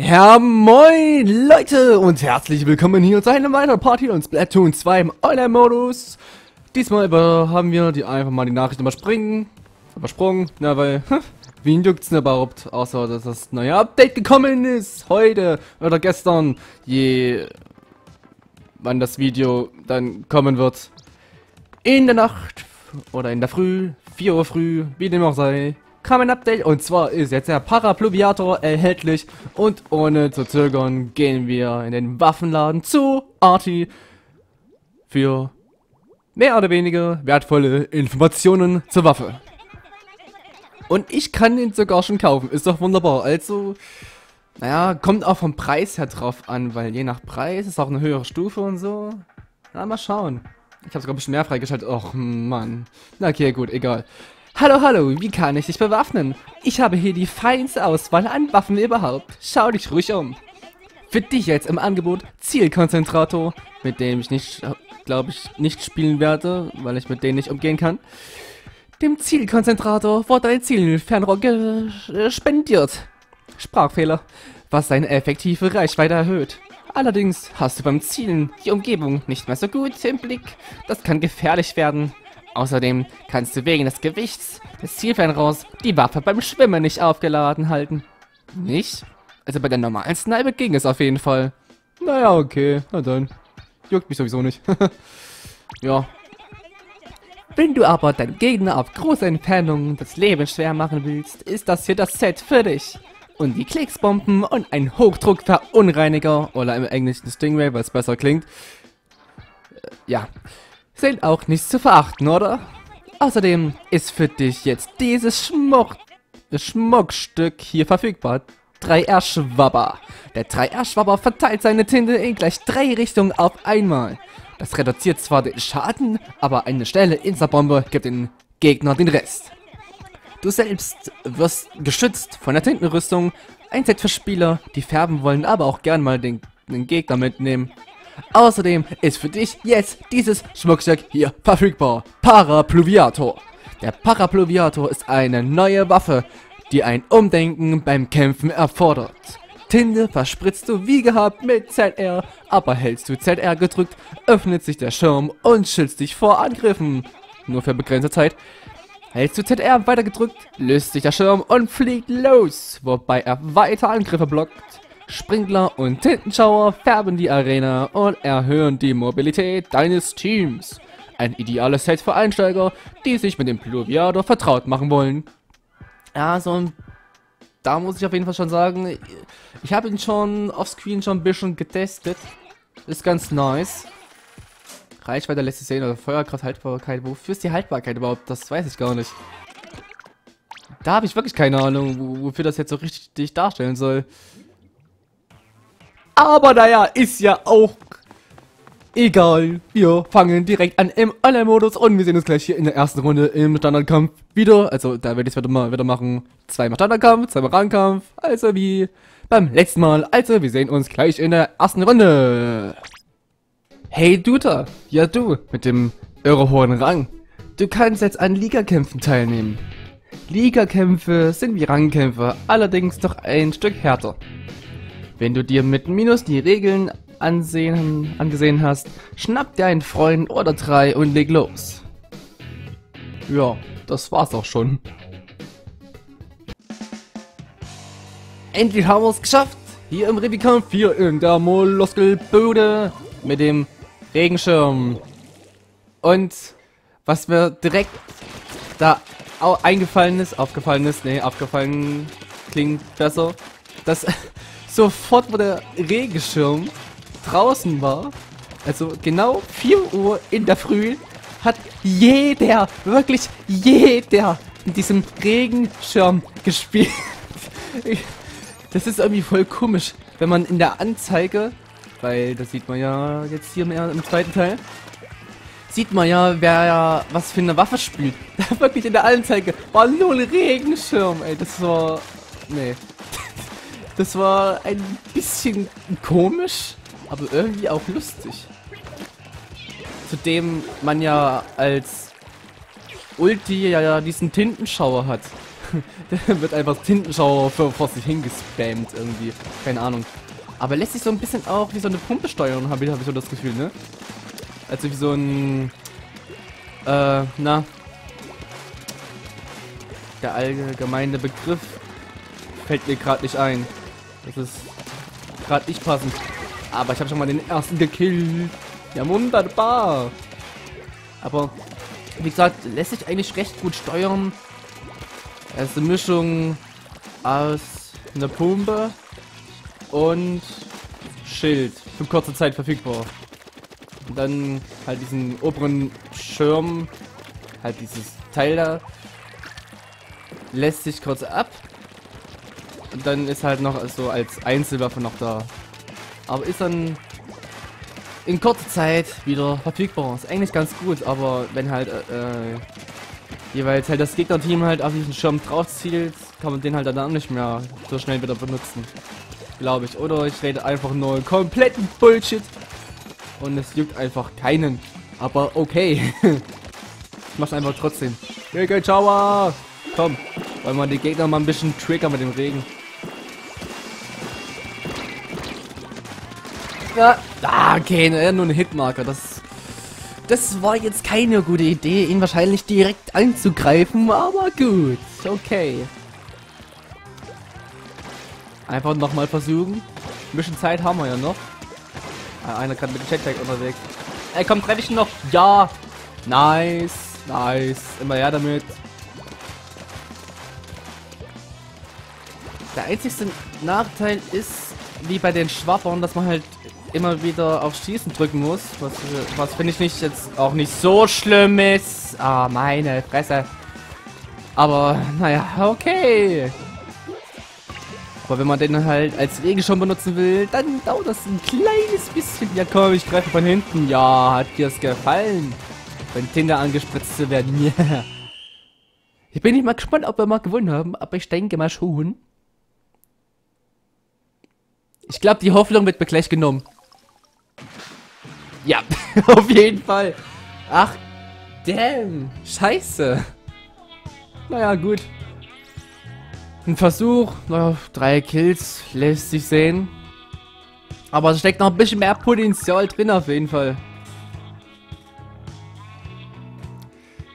Ja, moin Leute und herzlich willkommen hier zu einer weiteren Party und Splatoon 2 im Online-Modus. Diesmal haben wir die einfach mal die Nachricht überspringen, übersprungen, na weil, wen juckt's denn überhaupt, außer dass das neue Update gekommen ist, heute oder gestern, je wann das Video dann kommen wird. In der Nacht oder in der Früh, 4 Uhr früh, wie dem auch sei, kam ein Update und zwar ist jetzt der Parapluviator erhältlich und ohne zu zögern gehen wir in den Waffenladen zu Arti für mehr oder weniger wertvolle Informationen zur Waffe. Und ich kann ihn sogar schon kaufen, ist doch wunderbar. Also, naja, kommt auch vom Preis her drauf an, weil je nach Preis ist auch eine höhere Stufe und so. Na, mal schauen. Ich habe sogar ein bisschen mehr freigeschaltet. Och, Mann. Na, okay, gut, egal. Hallo, hallo, wie kann ich dich bewaffnen? Ich habe hier die feinste Auswahl an Waffen überhaupt. Schau dich ruhig um. Für dich jetzt im Angebot Zielkonzentrator, mit dem ich nicht, glaube ich, nicht spielen werde, weil ich mit denen nicht umgehen kann. Dem Zielkonzentrator wurde ein Zielfernrohr gespendiert. Sprachfehler, was seine effektive Reichweite erhöht. Allerdings hast du beim Zielen die Umgebung nicht mehr so gut im Blick. Das kann gefährlich werden. Außerdem kannst du wegen des Gewichts des Zielfernrohrs die Waffe beim Schwimmen nicht aufgeladen halten. Nicht? Also bei der normalen Sniper ging es auf jeden Fall. Naja, okay. Na dann. Juckt mich sowieso nicht. ja. Wenn du aber deinem Gegner auf große Entfernungen das Leben schwer machen willst, ist das hier das Set für dich. Und die Klicksbomben und ein Hochdruckverunreiniger, oder im Englischen Stingray, weil es besser klingt. Äh, ja sind auch nicht zu verachten, oder? Außerdem ist für dich jetzt dieses Schmuck Schmuckstück hier verfügbar. 3R-Schwabber. Der 3R-Schwabber verteilt seine Tinte in gleich drei Richtungen auf einmal. Das reduziert zwar den Schaden, aber eine schnelle Insta-Bombe gibt den Gegner den Rest. Du selbst wirst geschützt von der Tintenrüstung. Ein Set für Spieler, die färben wollen, aber auch gern mal den, den Gegner mitnehmen. Außerdem ist für dich jetzt dieses Schmuckstück hier verfügbar. Parapluviator. Der Parapluviator ist eine neue Waffe, die ein Umdenken beim Kämpfen erfordert. Tinte verspritzt du wie gehabt mit ZR, aber hältst du ZR gedrückt, öffnet sich der Schirm und schützt dich vor Angriffen. Nur für begrenzte Zeit. Hältst du ZR weiter gedrückt, löst sich der Schirm und fliegt los, wobei er weiter Angriffe blockt. Sprinkler und Tintenschauer färben die Arena und erhöhen die Mobilität deines Teams. Ein ideales Set für Einsteiger, die sich mit dem Pluviator vertraut machen wollen. Ja, so da muss ich auf jeden Fall schon sagen, ich habe ihn schon offscreen schon ein bisschen getestet. Ist ganz nice. Reichweite lässt sich sehen, oder Feuerkraft, Haltbarkeit. Wofür ist die Haltbarkeit überhaupt? Das weiß ich gar nicht. Da habe ich wirklich keine Ahnung, wofür das jetzt so richtig darstellen soll. Aber naja, ist ja auch egal. Wir fangen direkt an im Online-Modus und wir sehen uns gleich hier in der ersten Runde im Standardkampf wieder. Also da werde ich es wieder, mal, wieder machen. Zweimal Standardkampf, zweimal Rangkampf. Also wie beim letzten Mal. Also wir sehen uns gleich in der ersten Runde. Hey Duta, ja du, mit dem irre hohen Rang. Du kannst jetzt an Ligakämpfen teilnehmen. Ligakämpfe sind wie Rangkämpfe, allerdings doch ein Stück härter. Wenn du dir mit Minus die Regeln ansehen, angesehen hast, schnapp dir einen Freund oder drei und leg los. Ja, das war's auch schon. Endlich haben wir es geschafft! Hier im Rubicon 4 in der Molluskelbude mit dem Regenschirm. Und was mir direkt da eingefallen ist, aufgefallen ist, nee, aufgefallen klingt besser, dass sofort, wo der Regenschirm draußen war, also genau 4 Uhr in der Früh, hat jeder, wirklich jeder in diesem Regenschirm gespielt. das ist irgendwie voll komisch, wenn man in der Anzeige, weil das sieht man ja jetzt hier mehr im zweiten Teil, sieht man ja, wer ja was für eine Waffe spielt. wirklich in der Anzeige war ein Regenschirm, ey, das war... Nee. Das war ein bisschen komisch, aber irgendwie auch lustig. Zudem man ja als Ulti ja diesen Tintenschauer hat. Der wird einfach Tintenschauer vor sich hingespammt irgendwie. Keine Ahnung. Aber lässt sich so ein bisschen auch wie so eine Pumpe steuern, habe ich, hab ich so das Gefühl, ne? Also wie so ein... Äh, na... Der allgemeine Begriff fällt mir gerade nicht ein. Das ist gerade nicht passend. Aber ich habe schon mal den ersten gekillt. Ja, wunderbar. Aber, wie gesagt, lässt sich eigentlich recht gut steuern. Es ist eine Mischung aus einer Pumpe und Schild. Für kurze Zeit verfügbar. Und dann halt diesen oberen Schirm, halt dieses Teil da, lässt sich kurz ab. Und dann ist halt noch so als Einzelwaffe noch da. Aber ist dann in kurzer Zeit wieder verfügbar. Ist eigentlich ganz gut, aber wenn halt äh, jeweils halt das Gegnerteam halt auf diesen Schirm drauf zielt, kann man den halt dann auch nicht mehr so schnell wieder benutzen. Glaube ich. Oder ich rede einfach nur kompletten Bullshit. Und es juckt einfach keinen. Aber okay. ich mach's einfach trotzdem. Mega Tower! Komm, wollen wir die Gegner mal ein bisschen triggern mit dem Regen. Ja, ah, okay, nur ein Hitmarker. Das das war jetzt keine gute Idee, ihn wahrscheinlich direkt anzugreifen, aber gut. Okay. Einfach nochmal versuchen. Ein bisschen Zeit haben wir ja noch. Ah, einer gerade mit dem Jetpack unterwegs. Ey, komm, treffe ich ihn noch? Ja. Nice. Nice. Immer her damit. Der einzigste Nachteil ist, wie bei den Schwappern, dass man halt immer wieder auf Schießen drücken muss. Was, was finde ich nicht jetzt auch nicht so schlimm ist. Ah, meine Fresse. Aber, naja, okay. Aber wenn man den halt als Wege schon benutzen will, dann dauert das ein kleines bisschen. Ja komm, ich greife von hinten. Ja, hat dir es gefallen? Von Tinder angespritzt zu werden. Ja. Ich bin nicht mal gespannt, ob wir mal gewonnen haben, aber ich denke mal schon. Ich glaube, die Hoffnung wird mir gleich genommen. Ja, auf jeden Fall. Ach, damn. Scheiße. Naja, gut. Ein Versuch. Naja, drei Kills lässt sich sehen. Aber es steckt noch ein bisschen mehr Potenzial drin auf jeden Fall.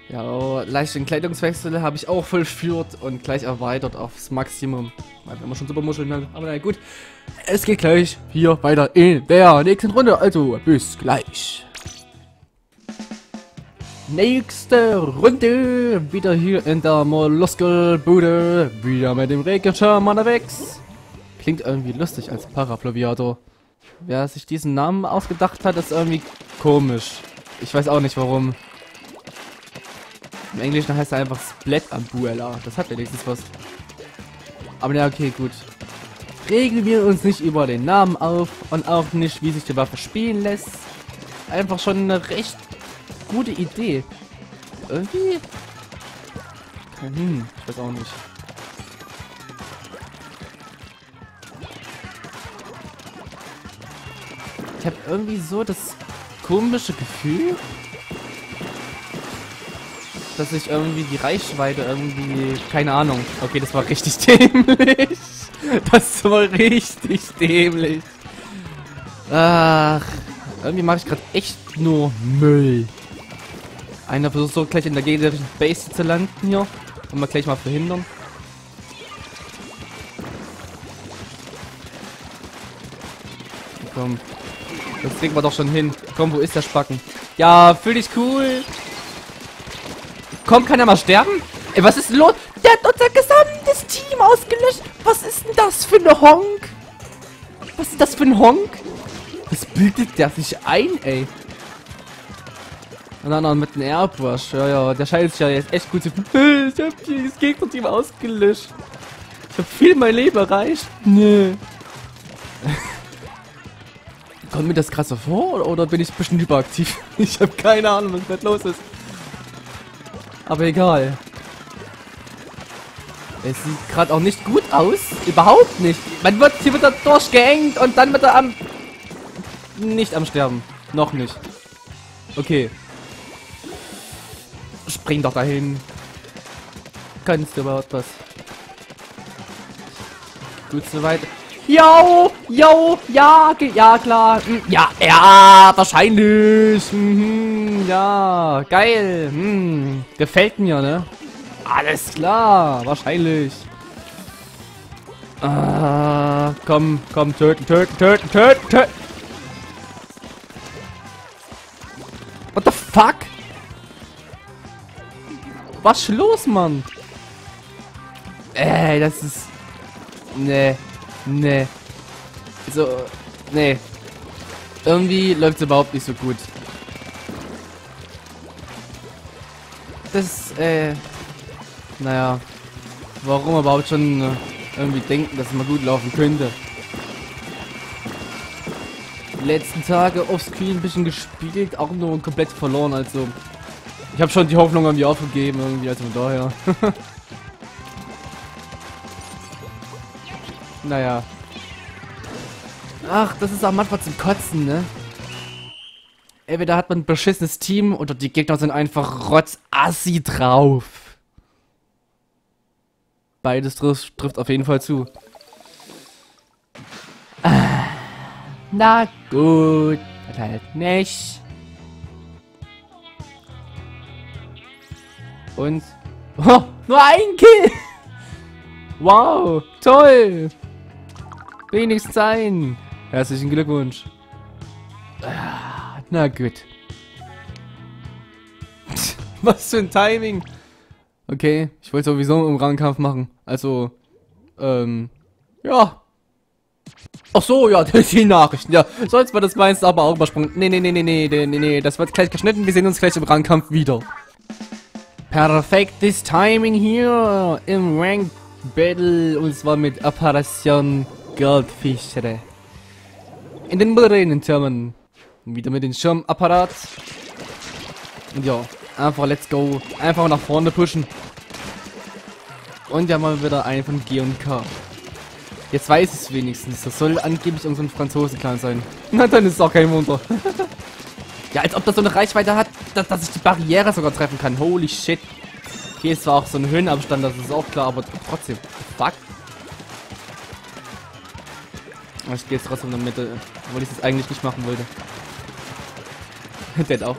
Ja, leichten Kleidungswechsel habe ich auch vollführt und gleich erweitert aufs Maximum. Wenn man schon super Muscheln hat. Aber naja, gut. Es geht gleich hier weiter in der nächsten Runde. Also, bis gleich. Nächste Runde. Wieder hier in der Molluskelbude. Wieder mit dem Regenschirm unterwegs. Klingt irgendwie lustig als Parapluviator. Wer sich diesen Namen ausgedacht hat, ist irgendwie komisch. Ich weiß auch nicht warum. Im Englischen heißt er einfach Splat Umbrella. Das hat wenigstens was. Aber ja, okay, gut. Regeln wir uns nicht über den Namen auf und auch nicht, wie sich die Waffe spielen lässt. Einfach schon eine recht gute Idee. Irgendwie... Hm, ich weiß auch nicht. Ich habe irgendwie so das komische Gefühl, dass ich irgendwie die Reichweite irgendwie... Keine Ahnung. Okay, das war richtig dämlich. Das war richtig dämlich. Ach, irgendwie mache ich gerade echt nur Müll. Einer versucht so gleich in der gegnerischen Base zu landen hier. Und wir gleich mal verhindern. Komm. Das kriegen wir doch schon hin. Komm, wo ist der Spacken? Ja, fühl dich cool. Komm, kann er mal sterben? Ey, was ist los? Der hat unser gesamtes Team ausgelöscht. Was ist denn das für ein Honk? Was ist das für ein Honk? Was bildet der sich ein, ey? Dann noch mit dem Airbrush. Ja, ja, der scheint sich ja jetzt echt gut zu... Ich hab das Gegnerteam ausgelöscht. Ich hab viel mein Leben erreicht. Nö. Kommt mir das krass so vor oder, oder bin ich ein bisschen überaktiv? Ich habe keine Ahnung, was gerade los ist. Aber egal. Es sieht gerade auch nicht gut aus. Überhaupt nicht. Man wird hier wieder durchgehängt und dann wird er am... Nicht am Sterben. Noch nicht. Okay. Spring doch dahin. kannst du überhaupt was? Gut so weit. Jo, jo, ja, ja, klar. Hm, ja, ja, wahrscheinlich. Mhm, ja, geil. Hm, gefällt mir, ne? Alles klar, wahrscheinlich. Ah, komm, komm, töten, töten, töten, töten, töten. What the fuck? Was ist los, Mann? Ey, das ist... Nee. Nee. So, nee. Irgendwie läuft es überhaupt nicht so gut. Das, äh... Naja. Warum überhaupt schon äh, irgendwie denken, dass es mal gut laufen könnte. Die letzten Tage offscreen ein bisschen gespielt, auch nur komplett verloren, also... Ich habe schon die Hoffnung irgendwie aufgegeben, irgendwie, also von daher. naja. Ach, das ist auch manchmal zum Kotzen, ne? Entweder hat man ein beschissenes Team oder die Gegner sind einfach rotzassi drauf. Beides trifft, trifft auf jeden Fall zu. Ah, na gut, halt nicht. Und... Oh, nur ein Kill! Wow, toll! Wenigstens ein. Herzlichen Glückwunsch. Na gut. Was für ein Timing. Okay, ich wollte sowieso einen Rangkampf machen. Also, ähm, ja. Ach so, ja, die Nachricht. Ja, sonst war das meiste aber auch übersprungen. Nee, nee, nee, nee, nee, nee, nee, das wird gleich geschnitten. Wir sehen uns gleich im Rangkampf wieder. Perfektes Timing hier im Rank Battle und zwar mit Operation Goldfischere. In den modernen Türmen. Wieder mit dem Schirmapparat. Und ja, einfach let's go. Einfach nach vorne pushen. Und ja mal wieder einen von G und K. Jetzt weiß es wenigstens. Das soll angeblich irgendein so Franzosenklan sein. Na, dann ist es auch kein Wunder. ja, als ob das so eine Reichweite hat, dass, dass ich die Barriere sogar treffen kann. Holy shit. Okay, es war auch so ein Höhenabstand, das ist auch klar, aber trotzdem. Fuck. Ich gehe jetzt trotzdem in der Mitte, obwohl ich das eigentlich nicht machen wollte. Der auch.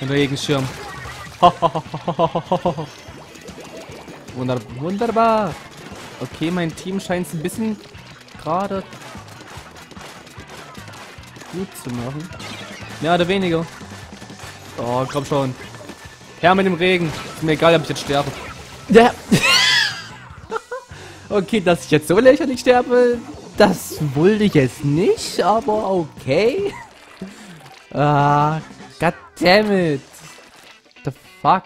Ein Regenschirm. Wunderbar. Wunderbar. Okay, mein Team scheint es ein bisschen gerade gut zu machen. Mehr oder weniger. Oh, komm schon. Herr mit dem Regen. Ist mir egal, ob ich jetzt sterbe. Ja. okay, dass ich jetzt so lächerlich sterbe, das wollte ich jetzt nicht, aber okay. Ah, goddammit. The fuck?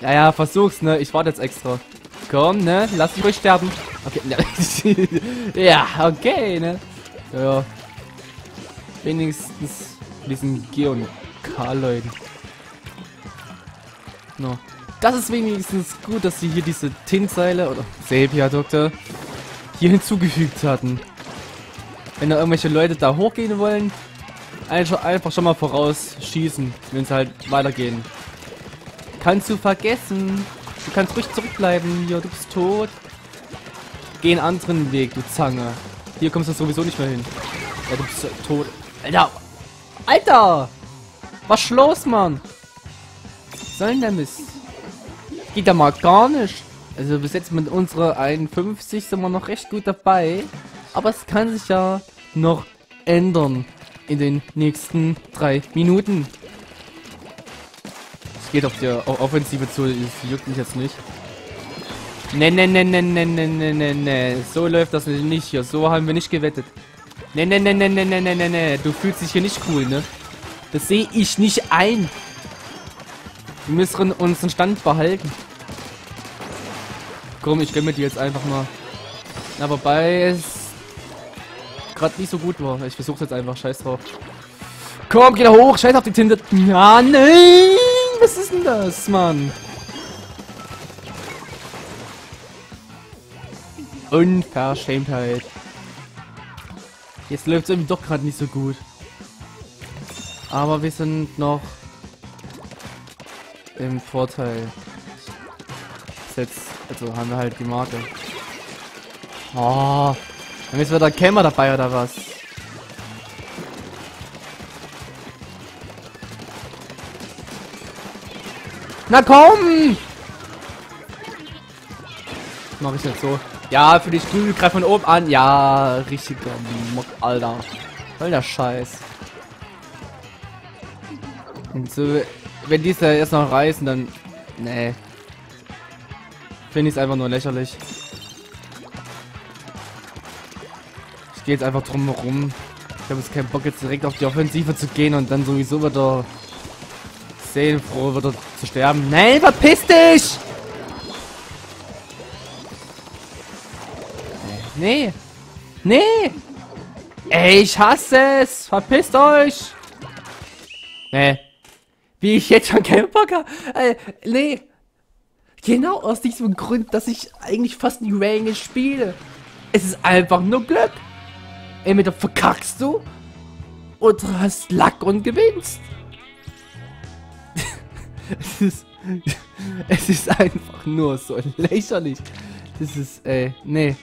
Naja, versuch's, ne? Ich warte jetzt extra. Komm, ne? Lass dich ruhig sterben. Okay, ne? ja, okay, ne? Ja. Wenigstens diesen G und K-Leuten. No. Das ist wenigstens gut, dass sie hier diese Tinseile oder Sepia-Doktor hier hinzugefügt hatten. Wenn da irgendwelche Leute da hochgehen wollen, einfach schon mal voraus schießen, wenn sie halt weitergehen. Kannst du vergessen. Du kannst ruhig zurückbleiben. Ja, du bist tot. Geh einen anderen Weg, du Zange. Hier kommst du sowieso nicht mehr hin. Ja, du bist tot. Alter! Alter! Was ist los, Mann? Was soll denn der Mist? Geht ja mal gar nicht. Also bis jetzt mit unserer 51 sind wir noch recht gut dabei. Aber es kann sich ja noch ändern in den nächsten drei Minuten. Es geht auf die Offensive zu, das juckt mich jetzt nicht. Ne, ne, ne, ne, ne, ne, ne, ne, ne. So läuft das nicht hier. So haben wir nicht gewettet. Ne, ne, ne, ne, ne, ne, ne, ne, ne. Du fühlst dich hier nicht cool, ne? Das sehe ich nicht ein. Wir müssen unseren Stand behalten. Komm, ich gönne mir die jetzt einfach mal. Na, wobei es gerade nicht so gut war. Ich versuche jetzt einfach. Scheiß drauf. Komm, geh da hoch. Scheiß auf die Tinte. Ja, nein. Was ist denn das, Mann? Unverschämtheit. Jetzt läuft es irgendwie doch gerade nicht so gut. Aber wir sind noch im Vorteil. Jetzt Also haben wir halt die Marke. Oh, dann ist wieder Kämmer dabei oder was? Na komm! Mach ich jetzt so. Ja, für die Stuhl greif von oben an. Ja, richtiger Mock, Alter. Voll der Scheiß. Und so, wenn die es ja erst noch reißen, dann. Nee. Finde ich es einfach nur lächerlich. Gehe jetzt einfach drum herum. Ich habe jetzt keinen Bock jetzt direkt auf die Offensive zu gehen und dann sowieso wieder seelenfroh wieder zu sterben. Nein, verpiss dich! Nee. Nee. Ey, ich hasse es. Verpisst euch. Nee. Wie ich jetzt schon keinen Bock habe. Äh, nee. Genau aus diesem Grund, dass ich eigentlich fast nie Range spiele. Es ist einfach nur Glück. Entweder verkackst du oder hast Lack und gewinnst. es ist, es ist einfach nur so lächerlich. Das ist, ey, nee.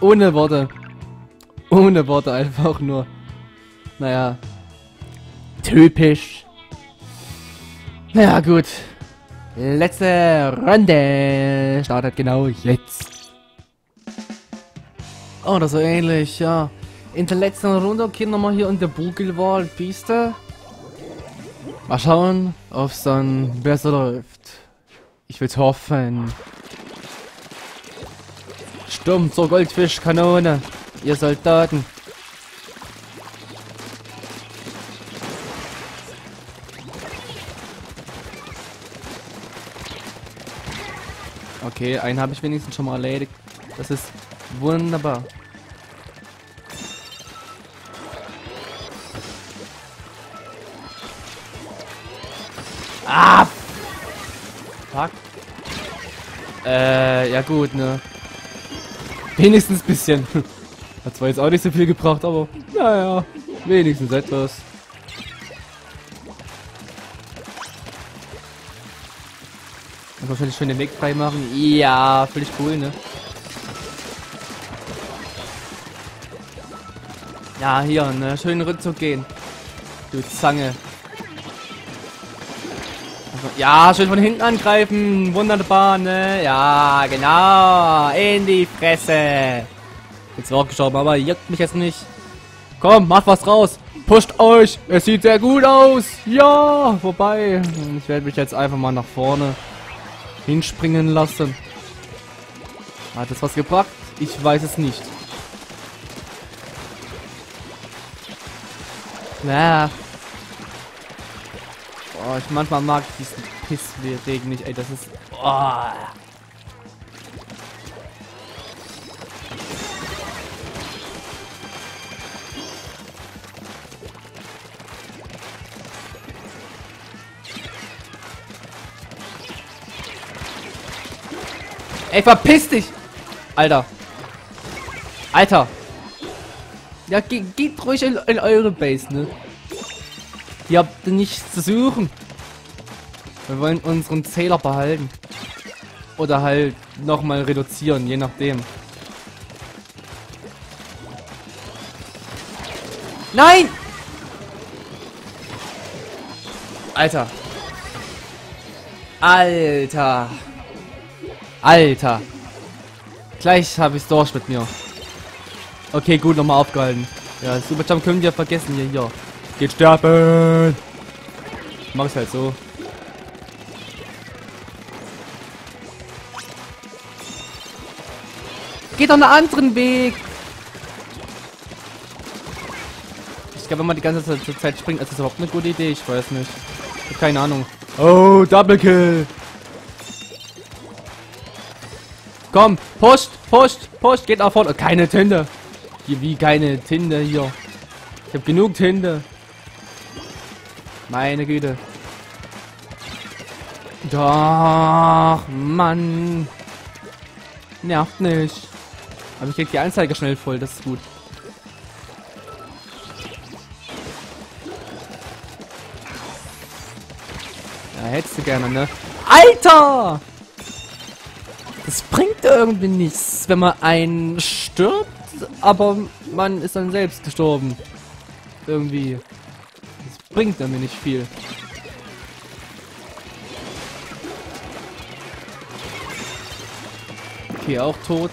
Ohne Worte. Ohne Worte, einfach nur. Naja. Typisch. Naja, gut. Letzte Runde startet genau jetzt. Oder so ähnlich, ja. In der letzten Runde gehen wir mal hier in der Bugelwahl-Piste. Mal schauen, ob es dann besser läuft. Ich würde hoffen. Sturm zur Goldfischkanone, ihr Soldaten. Okay, einen habe ich wenigstens schon mal erledigt. Das ist wunderbar. Ah! Fuck. Äh, ja gut, ne. Wenigstens bisschen. Hat zwar jetzt auch nicht so viel gebracht, aber naja, wenigstens etwas. Und wahrscheinlich schon den Weg frei machen. Ja, völlig cool, ne? Ja, hier, ne? Schönen Rückzug gehen. Du Zange. Ja, schön von hinten angreifen. Wunderbar, ne? Ja, genau. In die Fresse. Jetzt auch geschaut, aber juckt mich jetzt nicht. Komm, macht was raus. Pusht euch. Es sieht sehr gut aus. Ja, wobei. Ich werde mich jetzt einfach mal nach vorne hinspringen lassen. Hat es was gebracht? Ich weiß es nicht. Na, Oh, ich manchmal mag diesen Pissregen nicht, ey, das ist... Oh. Ey, verpiss dich! Alter. Alter. Ja, ge geht ruhig in, in eure Base, ne? Ihr habt nichts zu suchen. Wir wollen unseren Zähler behalten. Oder halt nochmal reduzieren, je nachdem. Nein! Alter. Alter. Alter. Gleich habe ich durch mit mir. Okay, gut, nochmal aufgehalten. Ja, Super Jump können wir vergessen hier. hier. Geht sterben! Mach es halt so. Geht doch einen anderen Weg! Ich glaube, wenn man die ganze Zeit springt, ist das überhaupt eine gute Idee. Ich weiß nicht. Ich keine Ahnung. Oh, Double Kill! Komm, pusht, pusht, pusht, geht nach vorne. Keine Tinte. Hier, wie keine Tinte hier. Ich habe genug Tinte. Meine Güte. Doch, Mann. Nervt nicht. Aber ich krieg die Anzeige schnell voll, das ist gut. Ja, hättest du gerne, ne? Alter! es bringt irgendwie nichts, wenn man einen stirbt, aber man ist dann selbst gestorben. Irgendwie. Es bringt mir nicht viel. Okay, auch tot.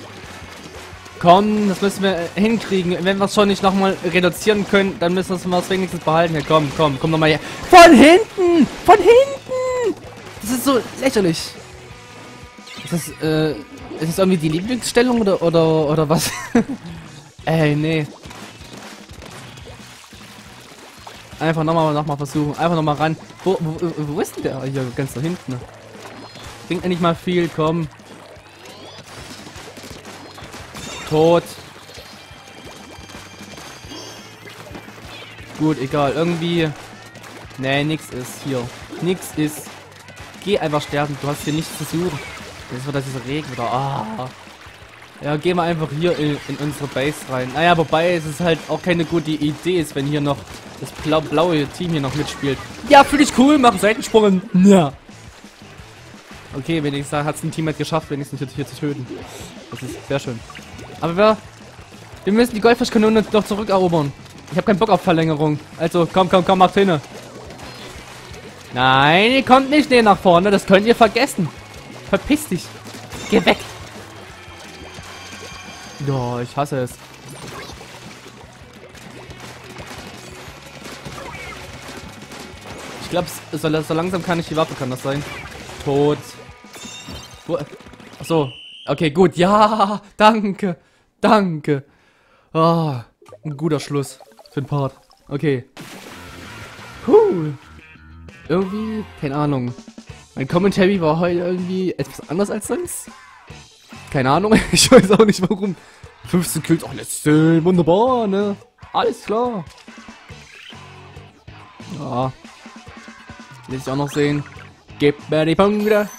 Komm, das müssen wir hinkriegen. Wenn wir es schon nicht nochmal reduzieren können, dann müssen wir es wenigstens behalten. Ja, komm, komm, komm nochmal her. Von hinten! Von hinten! Das ist so lächerlich. Das, äh, ist das irgendwie die Lieblingsstellung oder, oder, oder was? Ey, nee. Einfach nochmal, nochmal versuchen. Einfach nochmal ran. Wo, wo, wo ist denn der? Hier, ganz da hinten. Bringt nicht mal viel, komm. Tot. Gut, egal. Irgendwie... Nee, nix ist hier. Nix ist. Geh einfach sterben. Du hast hier nichts zu suchen. Jetzt wird das dieser Regen wieder. Ah. Ja, gehen wir einfach hier in, in, unsere Base rein. Naja, wobei es ist halt auch keine gute Idee ist, wenn hier noch das blau blaue Team hier noch mitspielt. Ja, finde ich cool, machen Seitensprung. Ja. Okay, wenigstens hat es ein Team halt geschafft, wenigstens hier, hier zu töten. Das ist sehr schön. Aber wir, wir müssen die Goldfischkanone doch zurückerobern. Ich habe keinen Bock auf Verlängerung. Also, komm, komm, komm, macht hin. Nein, ihr kommt nicht näher nach vorne. Das könnt ihr vergessen. Verpiss dich. Geh weg. Ja, ich hasse es. Ich glaube, so, so, langsam kann ich die Waffe, kann das sein? Tot. Achso. Okay, gut. Ja, danke. Danke. Oh, ein guter Schluss für den Part. Okay. Puh. Irgendwie, keine Ahnung. Mein Commentary war heute irgendwie etwas anders als sonst. Keine Ahnung, ich weiß auch nicht warum. 15 Kills, alles schön, wunderbar, ne? Alles klar. Ja. Will ich auch noch sehen. Gib mir die Punkte.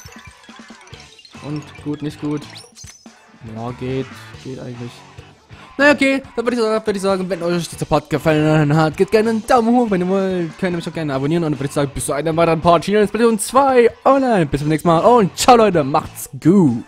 Und gut, nicht gut. Ja, geht. Geht eigentlich. Na okay, dann würde ich, würd ich sagen, wenn euch dieser Part gefallen hat, gebt gerne einen Daumen hoch, wenn ihr wollt. Könnt ihr mich auch gerne abonnieren und dann würde ich sagen, bis zu einem weiteren Part hier in Splatoon 2 online. Bis zum nächsten Mal und ciao Leute, macht's gut.